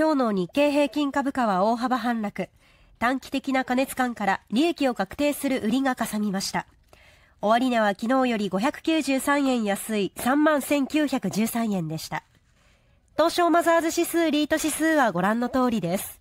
今日の日経平均株価は大幅反落。短期的な過熱感から利益を確定する売りがかさみました。終値は昨日より593円安い31,913円でした。東証マザーズ指数、リート指数はご覧の通りです。